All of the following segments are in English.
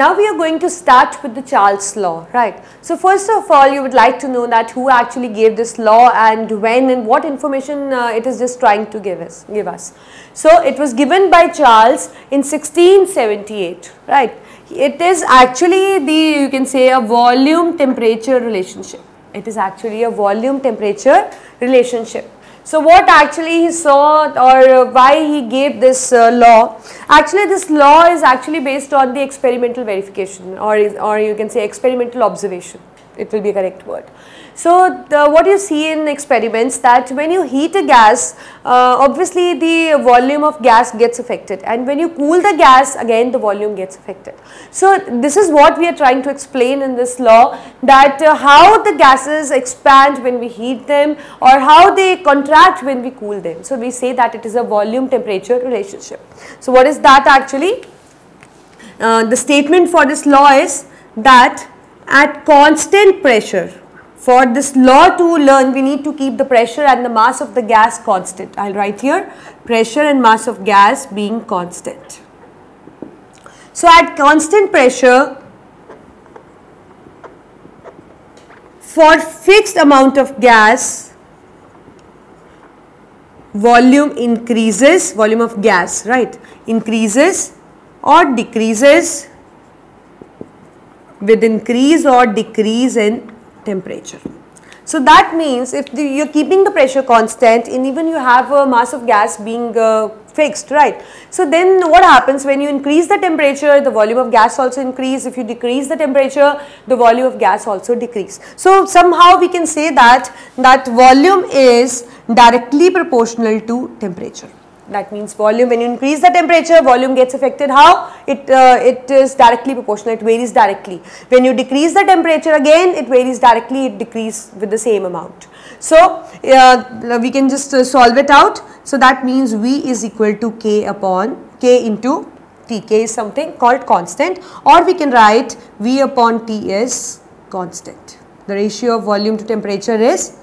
Now we are going to start with the Charles law, right. So first of all you would like to know that who actually gave this law and when and what information uh, it is just trying to give us, give us. So it was given by Charles in 1678, right. It is actually the you can say a volume temperature relationship. It is actually a volume temperature relationship. So what actually he saw or why he gave this uh, law, actually this law is actually based on the experimental verification or, is, or you can say experimental observation, it will be a correct word. So, the, what you see in experiments that when you heat a gas, uh, obviously the volume of gas gets affected and when you cool the gas again the volume gets affected. So, this is what we are trying to explain in this law that uh, how the gases expand when we heat them or how they contract when we cool them. So, we say that it is a volume temperature relationship. So, what is that actually? Uh, the statement for this law is that at constant pressure for this law to learn, we need to keep the pressure and the mass of the gas constant. I will write here pressure and mass of gas being constant. So, at constant pressure, for fixed amount of gas, volume increases, volume of gas, right, increases or decreases with increase or decrease in temperature. So that means if you're keeping the pressure constant and even you have a mass of gas being uh, fixed, right. So then what happens when you increase the temperature, the volume of gas also increase. If you decrease the temperature, the volume of gas also decrease. So somehow we can say that that volume is directly proportional to temperature that means volume when you increase the temperature volume gets affected. How? It uh, it is directly proportional. It varies directly. When you decrease the temperature again it varies directly. It decreases with the same amount. So uh, we can just uh, solve it out. So that means v is equal to k upon k into t k is something called constant. Or we can write v upon t is constant. The ratio of volume to temperature is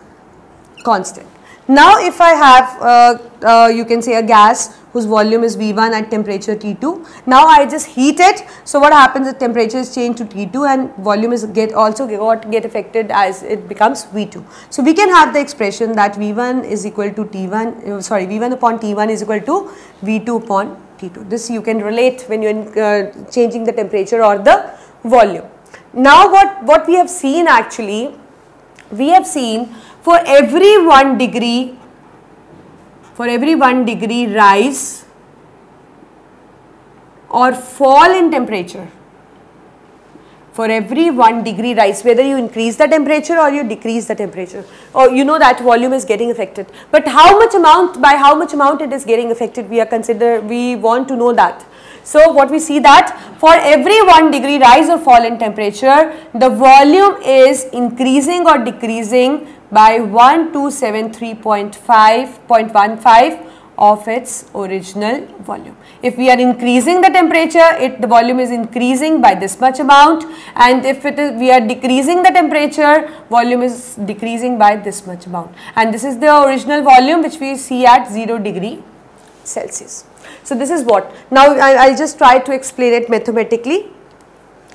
constant now if I have uh, uh, you can say a gas whose volume is V1 at temperature T2. Now I just heat it. So what happens the temperature is changed to T2 and volume is get also get, get affected as it becomes V2. So we can have the expression that V1 is equal to T1 uh, sorry V1 upon T1 is equal to V2 upon T2. This you can relate when you are uh, changing the temperature or the volume. Now what, what we have seen actually we have seen for every 1 degree for every 1 degree rise or fall in temperature for every 1 degree rise whether you increase the temperature or you decrease the temperature or you know that volume is getting affected. But how much amount by how much amount it is getting affected we are consider we want to know that. So what we see that for every 1 degree rise or fall in temperature the volume is increasing or decreasing by 1273.5.15 of its original volume. If we are increasing the temperature, it the volume is increasing by this much amount and if it is we are decreasing the temperature, volume is decreasing by this much amount and this is the original volume which we see at 0 degree Celsius. So this is what. Now I will just try to explain it mathematically.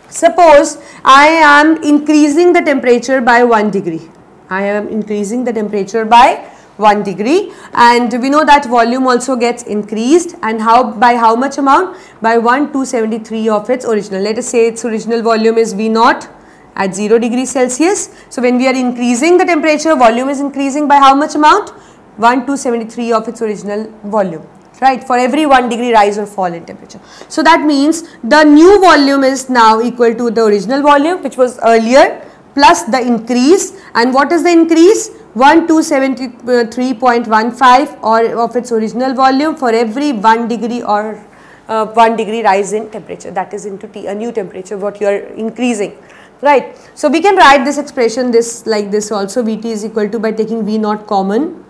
Suppose I am increasing the temperature by 1 degree I am increasing the temperature by 1 degree. And we know that volume also gets increased. And how by how much amount? By 1 273 of its original. Let us say its original volume is V naught at 0 degree Celsius. So when we are increasing the temperature volume is increasing by how much amount? 1 273 of its original volume. Right? For every 1 degree rise or fall in temperature. So that means the new volume is now equal to the original volume which was earlier plus the increase. And what is the increase? 1273.15 or of its original volume for every 1 degree or uh, 1 degree rise in temperature. That is into T, a new temperature what you are increasing right. So, we can write this expression this like this also Vt is equal to by taking V naught common.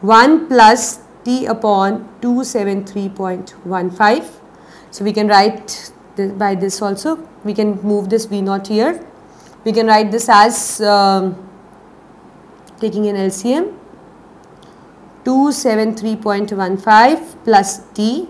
1 plus T upon 273.15. So, we can write this by this also. We can move this V naught here we can write this as um, taking an LCM 273.15 plus T.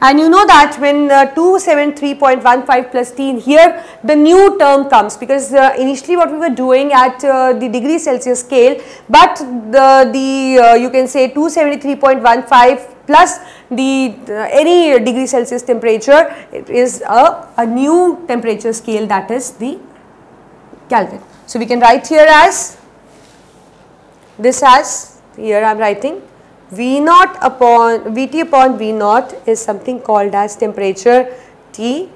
And you know that when uh, 273.15 plus T in here, the new term comes because uh, initially what we were doing at uh, the degree Celsius scale, but the, the uh, you can say 273.15 plus the uh, any degree Celsius temperature is a, a new temperature scale that is the Kelvin. So, we can write here as this as here I am writing V naught upon Vt upon V naught is something called as temperature T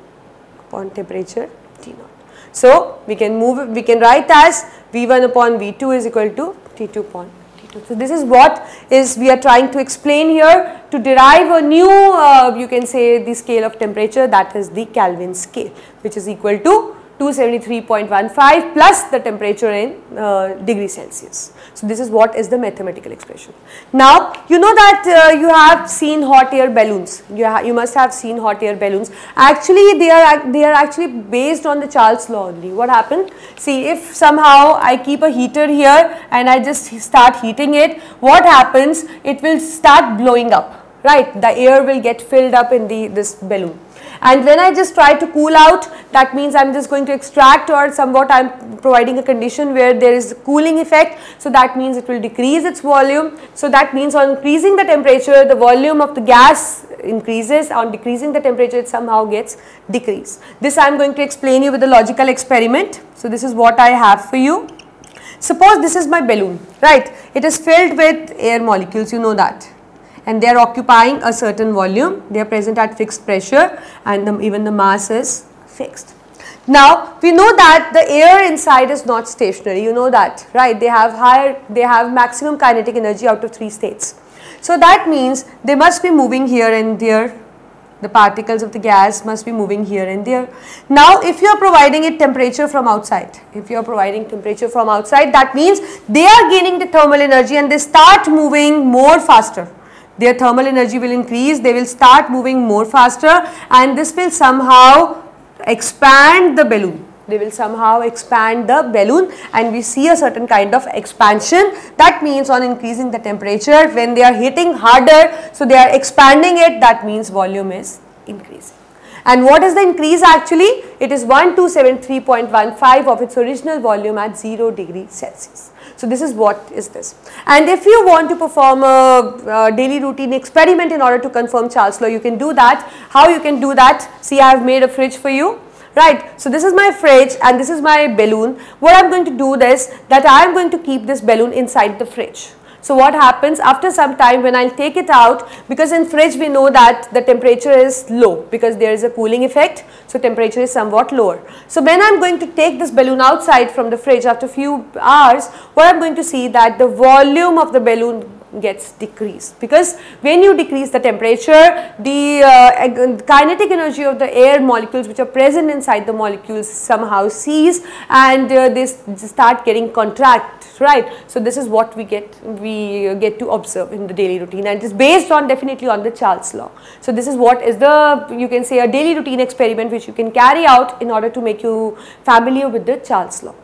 upon temperature T naught. So, we can move we can write as V1 upon V2 is equal to T2 upon T2. So, this is what is we are trying to explain here to derive a new uh, you can say the scale of temperature that is the Kelvin scale which is equal to 273.15 plus the temperature in uh, degree Celsius. So, this is what is the mathematical expression. Now, you know that uh, you have seen hot air balloons, you, you must have seen hot air balloons. Actually, they are, they are actually based on the Charles law only. What happened? See, if somehow I keep a heater here and I just start heating it, what happens? It will start blowing up, right? The air will get filled up in the this balloon and when I just try to cool out that means I am just going to extract or somewhat I am providing a condition where there is cooling effect. So, that means it will decrease its volume. So, that means on increasing the temperature the volume of the gas increases on decreasing the temperature it somehow gets decreased. This I am going to explain you with a logical experiment. So, this is what I have for you. Suppose this is my balloon right it is filled with air molecules you know that and they are occupying a certain volume, they are present at fixed pressure and the, even the mass is fixed. Now, we know that the air inside is not stationary, you know that, right? They have higher, they have maximum kinetic energy out of three states. So, that means they must be moving here and there, the particles of the gas must be moving here and there. Now, if you are providing it temperature from outside, if you are providing temperature from outside, that means they are gaining the thermal energy and they start moving more faster their thermal energy will increase, they will start moving more faster and this will somehow expand the balloon. They will somehow expand the balloon and we see a certain kind of expansion that means on increasing the temperature when they are hitting harder so they are expanding it that means volume is increasing. And what is the increase actually? It is 1273.15 of its original volume at 0 degree Celsius. So, this is what is this. And if you want to perform a, a, daily routine experiment in order to confirm Charles law, you can do that. How you can do that? See, I have made a fridge for you. Right. So, this is my fridge and this is my balloon. What I am going to do is that I am going to keep this balloon inside the fridge. So what happens after some time when I'll take it out because in fridge we know that the temperature is low because there is a cooling effect. So temperature is somewhat lower. So when I'm going to take this balloon outside from the fridge after few hours, what I'm going to see that the volume of the balloon gets decreased. Because when you decrease the temperature the uh, kinetic energy of the air molecules which are present inside the molecules somehow cease and uh, they start getting contract right? So this is what we get we get to observe in the daily routine. And it is based on definitely on the Charles law. So this is what is the you can say a daily routine experiment which you can carry out in order to make you familiar with the Charles law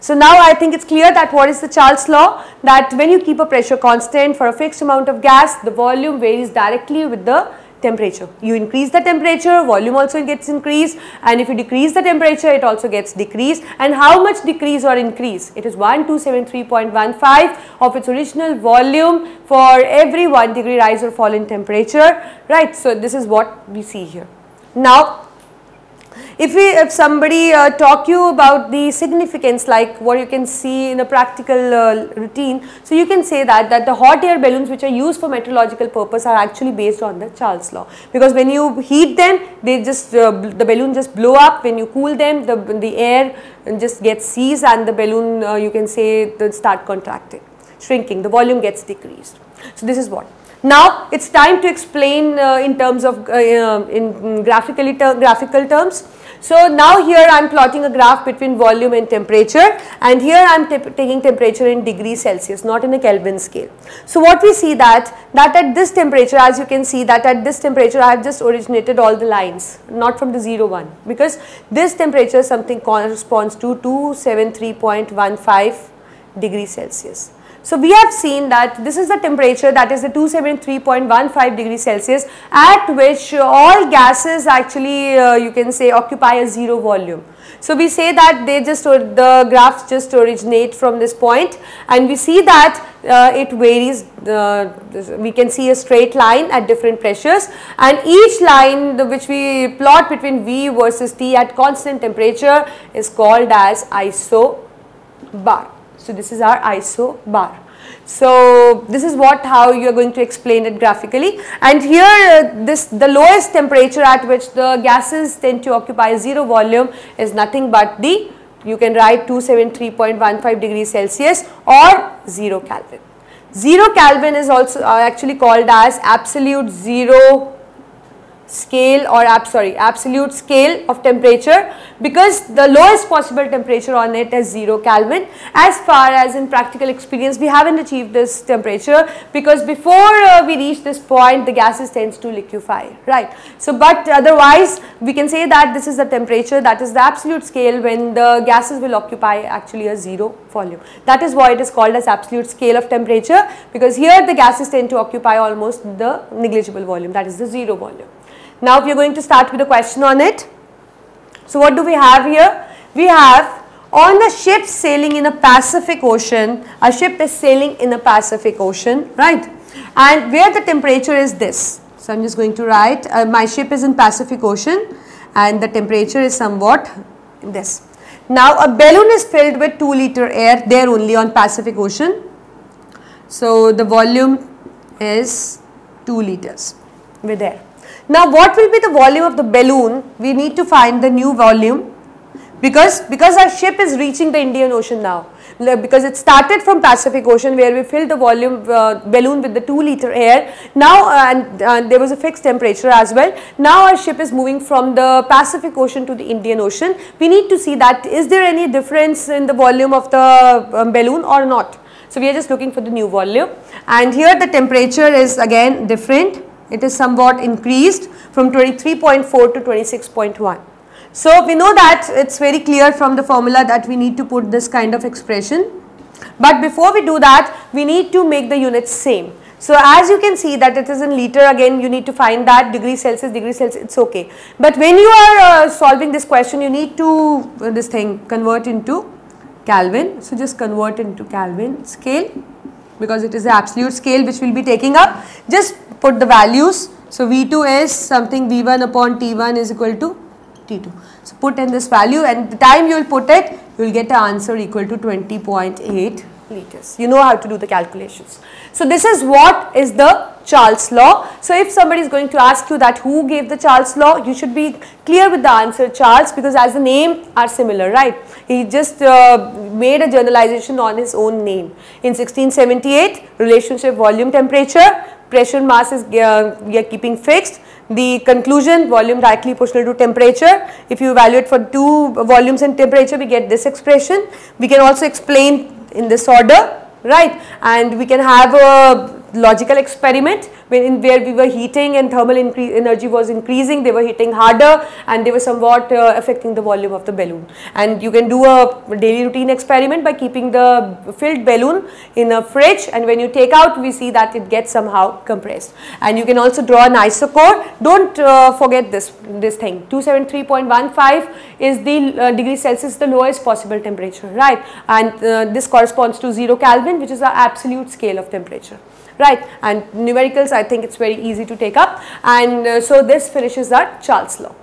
so now I think it's clear that what is the Charles law that when you keep a pressure constant for a fixed amount of gas the volume varies directly with the temperature. You increase the temperature volume also gets increased and if you decrease the temperature it also gets decreased and how much decrease or increase it is 1273.15 of its original volume for every 1 degree rise or fall in temperature right. So this is what we see here. Now if we if somebody uh, talk you about the significance like what you can see in a practical uh, routine so you can say that that the hot air balloons which are used for meteorological purpose are actually based on the Charles law. Because when you heat them they just uh, the balloon just blow up. When you cool them the the air just gets seized and the balloon uh, you can say start contracting shrinking. The volume gets decreased. So this is what. Now it's time to explain uh, in terms of uh, in graphically ter graphical terms. So now here I am plotting a graph between volume and temperature and here I am taking temperature in degrees Celsius not in a Kelvin scale. So what we see that that at this temperature as you can see that at this temperature I have just originated all the lines not from the 0 1 because this temperature something corresponds to 273.15 degrees Celsius. So we have seen that this is the temperature that is the 273.15 degrees Celsius at which all gases actually uh, you can say occupy a zero volume. So we say that they just the graphs just originate from this point and we see that uh, it varies uh, we can see a straight line at different pressures and each line which we plot between V versus T at constant temperature is called as iso bar. So, this is our iso bar. So, this is what how you are going to explain it graphically and here uh, this the lowest temperature at which the gases tend to occupy zero volume is nothing but the you can write 273.15 degrees Celsius or 0 Kelvin. 0 Kelvin is also uh, actually called as absolute zero scale or ab sorry absolute scale of temperature because the lowest possible temperature on it is 0 Kelvin as far as in practical experience we haven't achieved this temperature because before uh, we reach this point the gases tends to liquefy right. So but otherwise we can say that this is the temperature that is the absolute scale when the gases will occupy actually a 0 volume that is why it is called as absolute scale of temperature because here the gases tend to occupy almost the negligible volume that is the 0 volume. Now we are going to start with a question on it. So what do we have here? We have on a ship sailing in a Pacific Ocean, a ship is sailing in a Pacific Ocean, right? And where the temperature is this. So I'm just going to write, uh, my ship is in Pacific Ocean and the temperature is somewhat this. Now a balloon is filled with 2 liter air there only on Pacific Ocean. So the volume is 2 liters we're air. Now what will be the volume of the balloon? We need to find the new volume because because our ship is reaching the Indian Ocean now. Because it started from Pacific Ocean where we filled the volume uh, balloon with the 2 liter air. Now uh, and uh, there was a fixed temperature as well. Now our ship is moving from the Pacific Ocean to the Indian Ocean. We need to see that is there any difference in the volume of the um, balloon or not. So we are just looking for the new volume. And here the temperature is again different it is somewhat increased from 23.4 to 26.1. So, we know that it is very clear from the formula that we need to put this kind of expression. But before we do that, we need to make the units same. So, as you can see that it is in liter again you need to find that degree Celsius, degree Celsius it is okay. But when you are uh, solving this question you need to uh, this thing convert into Kelvin. So, just convert into Kelvin scale because it is the absolute scale which we will be taking up. Just put the values. So, V2 is something V1 upon T1 is equal to T2. So, put in this value and the time you will put it, you will get the answer equal to 20.8 liters. You know how to do the calculations. So, this is what is the Charles law. So, if somebody is going to ask you that who gave the Charles law, you should be clear with the answer Charles because as the name are similar, right. He just uh, made a generalization on his own name. In 1678, relationship volume temperature, pressure mass is uh, we are keeping fixed. The conclusion volume directly proportional to temperature. If you evaluate for two volumes and temperature, we get this expression. We can also explain in this order, right? And we can have a logical experiment where we were heating and thermal energy was increasing, they were hitting harder and they were somewhat uh, affecting the volume of the balloon. And you can do a daily routine experiment by keeping the filled balloon in a fridge and when you take out we see that it gets somehow compressed. And you can also draw an isochore. Don't uh, forget this, this thing 273.15 is the uh, degree Celsius the lowest possible temperature right and uh, this corresponds to 0 Kelvin which is the absolute scale of temperature right and numericals I think it's very easy to take up and uh, so this finishes our Charles law.